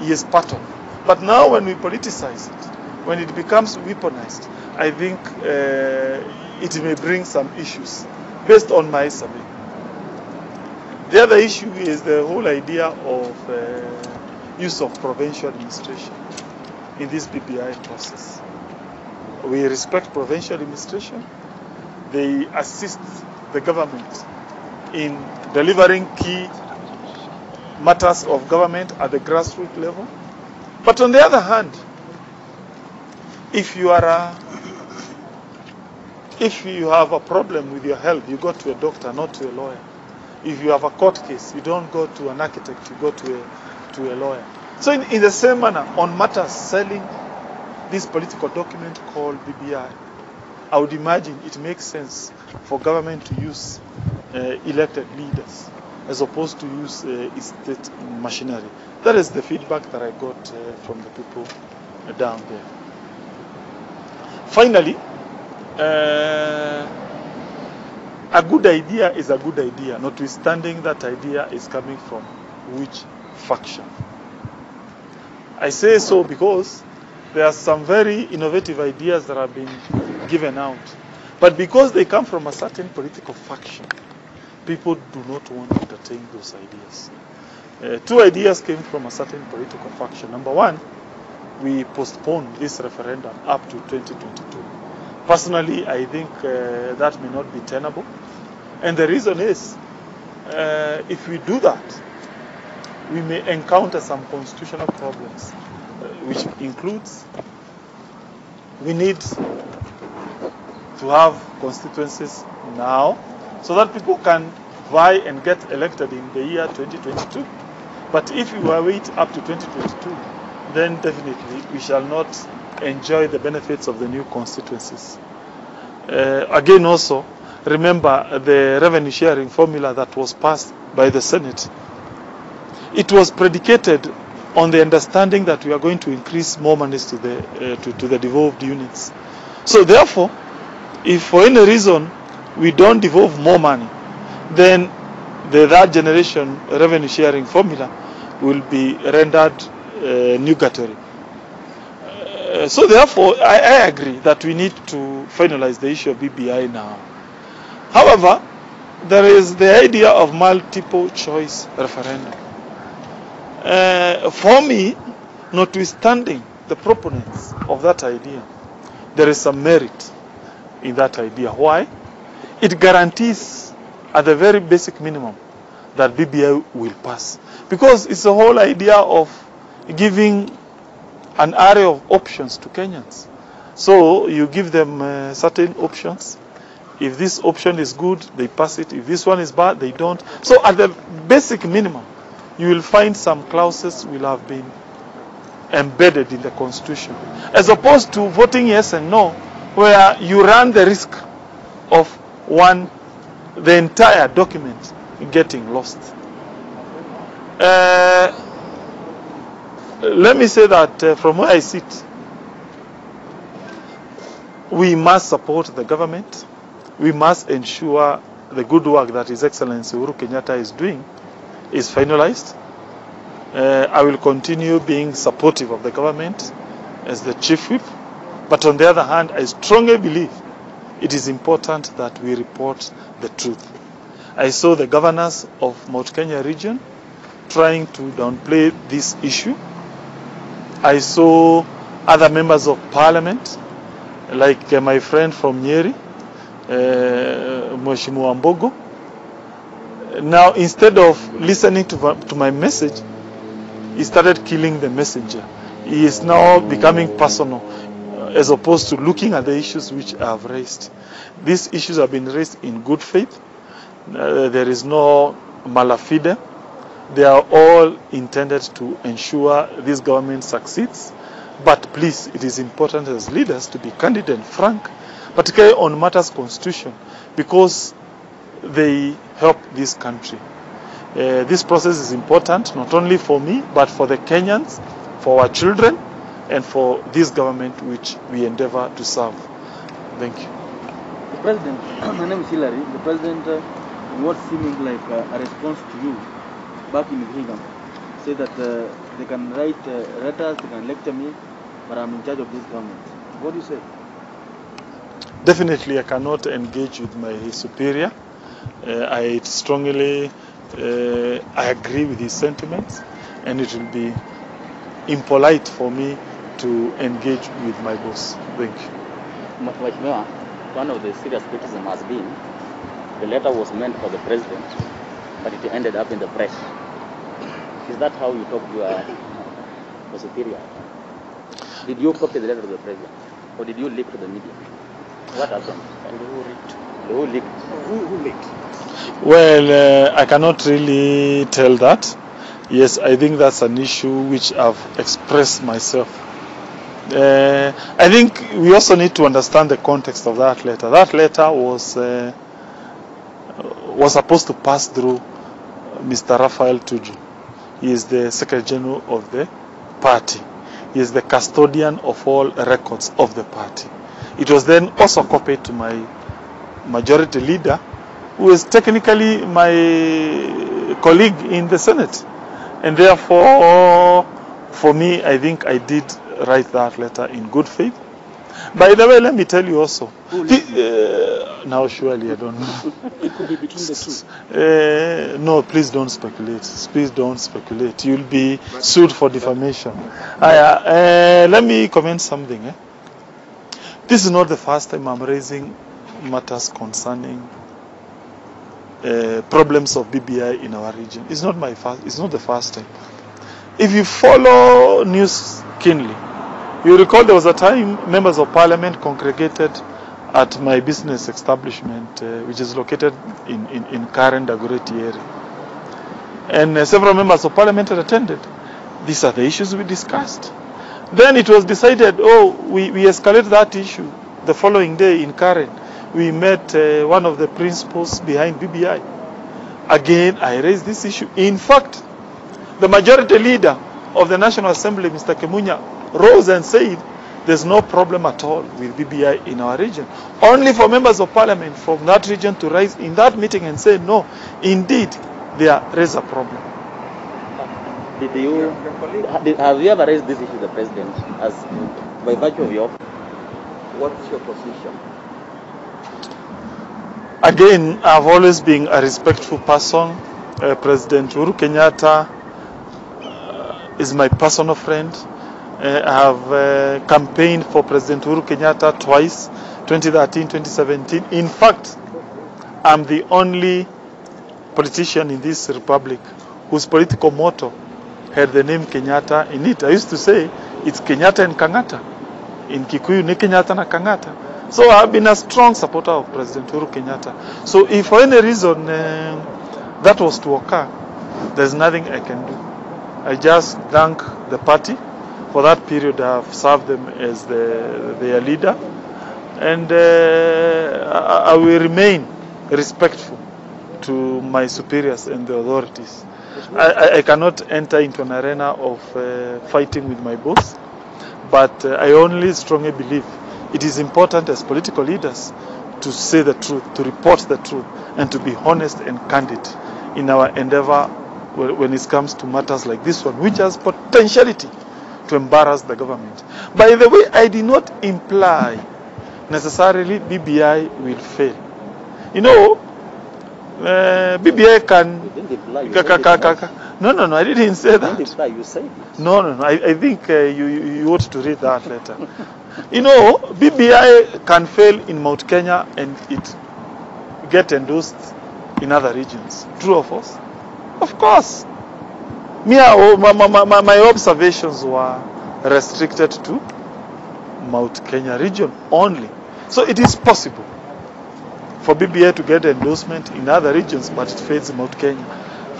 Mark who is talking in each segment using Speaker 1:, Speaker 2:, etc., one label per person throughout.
Speaker 1: he is part of. But now when we politicize it, when it becomes weaponized, I think uh, it may bring some issues based on my survey. The other issue is the whole idea of uh, use of provincial administration in this BBI process. We respect provincial administration. They assist the government in delivering key matters of government at the grassroots level. But on the other hand, if you are a, if you have a problem with your health, you go to a doctor, not to a lawyer. If you have a court case, you don't go to an architect, you go to a, to a lawyer. So in, in the same manner, on matters selling this political document called BBI, I would imagine it makes sense for government to use uh, elected leaders as opposed to use uh, state machinery. That is the feedback that I got uh, from the people down there. Finally, uh, a good idea is a good idea, notwithstanding that idea is coming from which faction. I say so because there are some very innovative ideas that have been given out. But because they come from a certain political faction, people do not want to entertain those ideas. Uh, two ideas came from a certain political faction. Number one, we postpone this referendum up to 2022. Personally, I think uh, that may not be tenable. And the reason is, uh, if we do that, we may encounter some constitutional problems, uh, which includes we need to have constituencies now so that people can vie and get elected in the year 2022. But if we wait up to 2022, then definitely we shall not enjoy the benefits of the new constituencies. Uh, again, also, remember the revenue sharing formula that was passed by the Senate. It was predicated on the understanding that we are going to increase more monies to the, uh, to, to the devolved units. So, therefore, if for any reason we don't devolve more money, then the third generation revenue sharing formula will be rendered uh, nugatory. Uh, so therefore, I, I, agree that we need to finalize the issue of BBI now. However, there is the idea of multiple choice referendum. Uh, for me, notwithstanding the proponents of that idea, there is some merit in that idea. Why? It guarantees, at the very basic minimum, that BBI will pass. Because it's the whole idea of giving an array of options to Kenyans. So you give them uh, certain options. If this option is good, they pass it. If this one is bad, they don't. So at the basic minimum, you will find some clauses will have been embedded in the constitution, as opposed to voting yes and no, where you run the risk of one, the entire document getting lost. Uh, let me say that uh, from where I sit, we must support the government. We must ensure the good work that His Excellency Uhuru Kenyatta is doing is finalized. Uh, I will continue being supportive of the government as the chief whip. But on the other hand, I strongly believe it is important that we report the truth. I saw the governors of Mount Kenya region trying to downplay this issue. I saw other members of parliament, like uh, my friend from Nyeri, uh, Mheshimiwa. Now, instead of listening to, to my message, he started killing the messenger. He is now becoming personal as opposed to looking at the issues which I have raised. These issues have been raised in good faith. Uh, there is no malafide. They are all intended to ensure this government succeeds. But please, it is important as leaders to be candid and frank, particularly on matters constitution, because they help this country. Uh, this process is important not only for me, but for the Kenyans, for our children, and for this government which we endeavor to serve. Thank you.
Speaker 2: The President, my name is Hillary. The President, uh, in what seeming like uh, a response to you back in Vihiga, said that uh, they can write uh, letters, they can lecture me, but I'm in charge of this government. What do you say?
Speaker 1: Definitely, I cannot engage with my superior. Uh, I strongly uh, I agree with his sentiments, and it will be impolite for me to engage with my boss. Thank you.
Speaker 3: Mheshimiwa, one of the serious criticism has been the letter was meant for the president, but it ended up in the press. Is that how you talk to your, your superior? Did you copy the letter to the president, or did you leak to the media? What happened? Who leaked? Who, who leaked?
Speaker 1: Well, uh, I cannot really tell that. Yes, I think that's an issue which I've expressed myself. Uh, I think we also need to understand the context of that letter. That letter was uh, was supposed to pass through Mr. Raphael Tuju. He is the Secretary General of the party. He is the custodian of all records of the party. It was then also copied to my majority leader, who is technically my colleague in the Senate. And therefore, for me, I think I did write that letter in good faith. By the way, let me tell you also. the- uh, now, surely I don't know.
Speaker 2: It could be between the two.
Speaker 1: Uh, no, please don't speculate. Please don't speculate. You'll be sued for defamation. I, uh, let me comment something. Eh? This is not the first time I'm raising matters concerning uh, problems of BBI in our region. It's not my first. It's not the first time. If you follow news keenly, you recall there was a time members of parliament congregated at my business establishment, uh, which is located in, in, in Karen Dagoretti area. And uh, several members of parliament had attended. These are the issues we discussed. Then it was decided, oh, we, we escalate that issue. The following day in Karen, we met uh, one of the principals behind BBI. Again, I raised this issue. In fact, the majority leader of the National Assembly, Mr. Kimunya, rose and said, there's no problem at all with BBI in our region. Only for members of parliament from that region to rise in that meeting and say, no, indeed, there is a problem.
Speaker 3: Did you did, have you ever raised this issue to the president as by virtue of your
Speaker 4: What's your position?
Speaker 1: Again, I've always been a respectful person. Uh, President Uhuru Kenyatta uh, is my personal friend. Uh, I have uh, campaigned for President Uhuru Kenyatta twice, 2013, 2017. In fact, I'm the only politician in this republic whose political motto had the name Kenyatta in it. I used to say it's Kenyatta and Kangata. In Kikuyu, ni Kenyatta na Kangata. So I've been a strong supporter of President Uhuru Kenyatta. So if for any reason uh, that was to occur, there's nothing I can do. I just thank the party for that period. I've served them as the, their leader, and uh, I, I will remain respectful to my superiors and the authorities. I, I, cannot enter into an arena of uh, fighting with my boss, but uh, I only strongly believe it is important as political leaders to say the truth, to report the truth, and to be honest and candid in our endeavor when it comes to matters like this one, which has potentiality to embarrass the government. By the way, I did not imply necessarily BBI will fail. You know, uh, BBI can.
Speaker 3: you didn't imply you
Speaker 1: ka-
Speaker 3: it,
Speaker 1: ka-
Speaker 3: no?
Speaker 1: No, no, I didn't say
Speaker 3: You
Speaker 1: that.
Speaker 3: imply you said it.
Speaker 1: No, no, no. I, I think uh, you, you you ought to read that letter. you know, BBI can fail in Mount Kenya and it get endorsed in other regions. True or false? Of course. Me, my, my, my, my observations were restricted to Mount Kenya region only. So it is possible for BBI to get endorsement in other regions, but it fails Mount Kenya.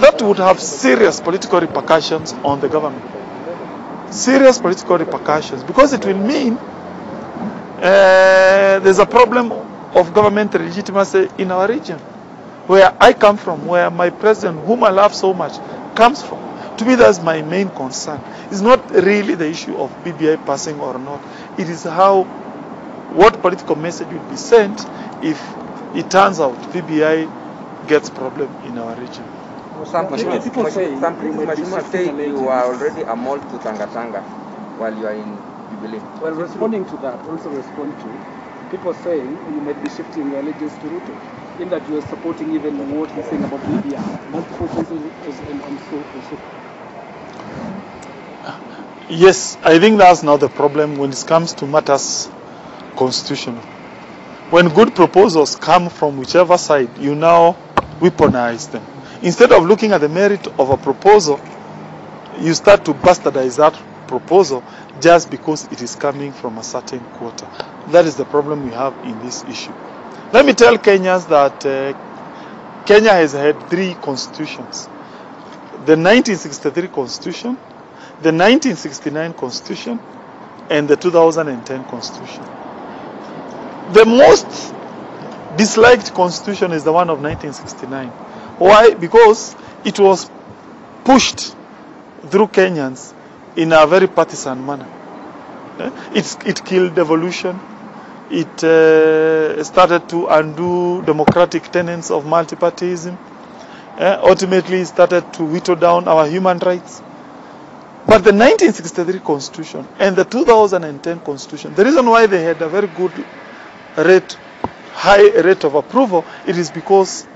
Speaker 1: That would have serious political repercussions on the government. Serious political repercussions because it will mean uh, there's a problem of government legitimacy in our region. Where I come from, where my president, whom I love so much, comes from. To me, that's my main concern. It's not really the issue of BBI passing or not. It is how, what political message will be sent if it turns out BBI gets problem in our region.
Speaker 4: Some
Speaker 5: People-
Speaker 4: critics,
Speaker 5: people say
Speaker 4: some
Speaker 5: you
Speaker 4: critics,
Speaker 5: might be
Speaker 4: Mheshimiwa,
Speaker 5: shifting
Speaker 4: say you are already a mole to Tanga Tanga while you are in Jubilee.
Speaker 5: Well, responding to that, also respond to people saying you might be shifting your allegiance to Ruto, in that you are supporting even what he's saying about Libya, multiple places and, and so and so.
Speaker 1: Yes, I think that's not the problem when it comes to matters constitutional. When good proposals come from whichever side, you now weaponize them. Instead of looking at the merit of a proposal, you start to bastardize that proposal just because it is coming from a certain quarter. That is the problem we have in this issue. Let me tell Kenyans that uh, Kenya has had three constitutions the 1963 constitution, the 1969 constitution, and the 2010 constitution. The most disliked constitution is the one of 1969. Why? Because it was pushed through Kenyans in a very partisan manner. Eh? It's, it killed devolution. It uh, started to undo democratic tenets of multipartyism. Eh? Ultimately, it started to whittle down our human rights. But the 1963 Constitution and the 2010 Constitution, the reason why they had a very good rate, high rate of approval, it is because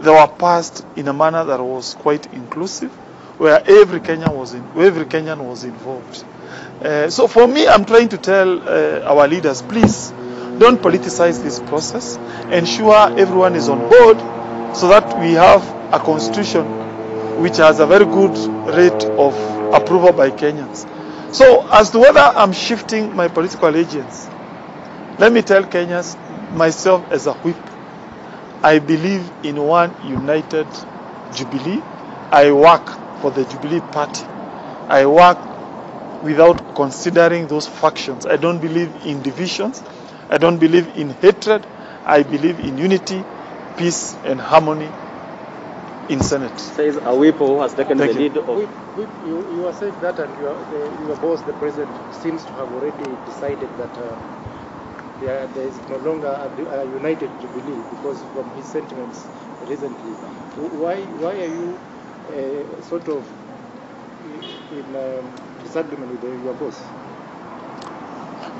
Speaker 1: they were passed in a manner that was quite inclusive, where every Kenyan was in, where every Kenyan was involved. Uh, so for me, I'm trying to tell uh, our leaders, please don't politicize this process. Ensure everyone is on board so that we have a constitution which has a very good rate of approval by Kenyans. So as to whether I'm shifting my political allegiance, let me tell Kenyans, myself as a whip, I believe in one united Jubilee. I work for the Jubilee Party. I work without considering those factions. I don't believe in divisions. I don't believe in hatred. I believe in unity, peace, and harmony in Senate.
Speaker 3: Says a whip who has taken
Speaker 1: Thank
Speaker 3: the
Speaker 1: you.
Speaker 3: lead of
Speaker 6: Whip, whip, you, you are saying that, and your, the, your boss, the president, seems to have already decided that uh, there, there is no longer a, a united Jubilee because from his sentiments recently. Why, why are you uh, sort of in um, disagreement with the, your boss?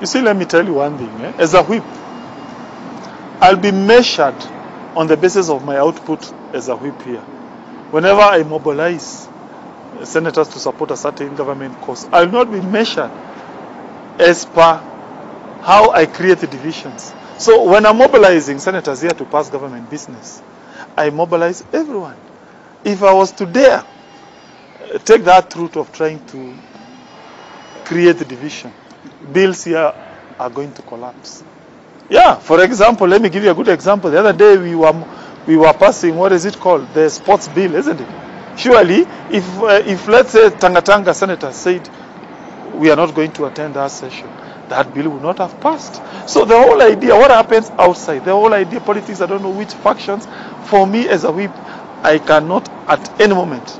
Speaker 1: You see, let me tell you one thing. eh? As a whip, I'll be measured on the basis of my output as a whip here. Whenever I mobilize senators to support a certain government cause, I'll not be measured as per how I create divisions. So when I'm mobilizing senators here to pass government business, I mobilize everyone. If I was to dare uh, take that route of trying to create division, bills here are going to collapse. Yeah, for example, let me give you a good example. The other day we were we were passing what is it called the sports bill, isn't it? Surely, if uh, if let's say Tanga Tanga senator said we are not going to attend that session, that bill would not have passed. So the whole idea, what happens outside, the whole idea, politics, I don't know which factions. For me as a whip, I cannot at any moment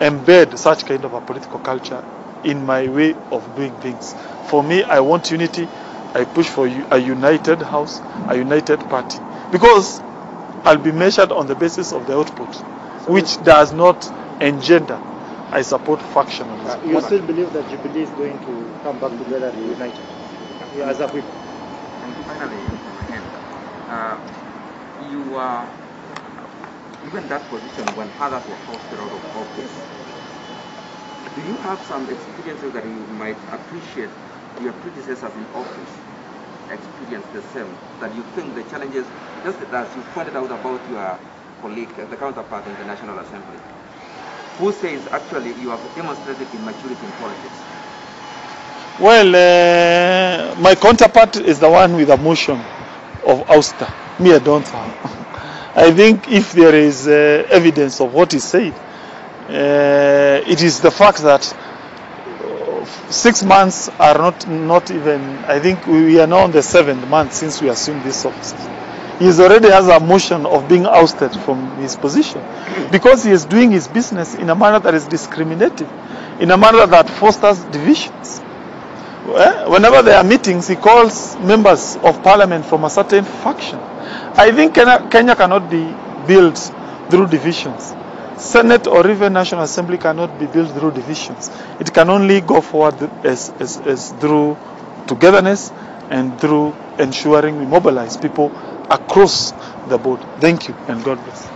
Speaker 1: embed such kind of a political culture in my way of doing things. For me, I want unity. I push for a united house, a united party, because I'll be measured on the basis of the output, which does not engender. I support factionalism.
Speaker 6: Uh, you still believe that Jubilee is going to come back together and united yeah, as a whip?
Speaker 4: And finally, again, uh, you are even that position when others were ousted out of office. Do you have some experiences that you might appreciate your predecessors in office experience the same? That you think the challenges, just as you pointed out about your colleague, the counterpart in the National Assembly, who says actually you have demonstrated immaturity in politics?
Speaker 1: Well, uh, my counterpart is the one with a motion of ouster. Me, I don't have. I think if there is uh, evidence of what is said, uh, it is the fact that six months are not not even. I think we are now on the seventh month since we assumed this office. He already has a motion of being ousted from his position because he is doing his business in a manner that is discriminative, in a manner that fosters divisions. Eh, Whenever there are meetings, he calls members of parliament from a certain faction. I think Kenya, Kenya cannot be built through divisions. Senate or even National Assembly cannot be built through divisions. It can only go forward as, as, as through togetherness and through ensuring we mobilize people across the board. Thank you and God bless.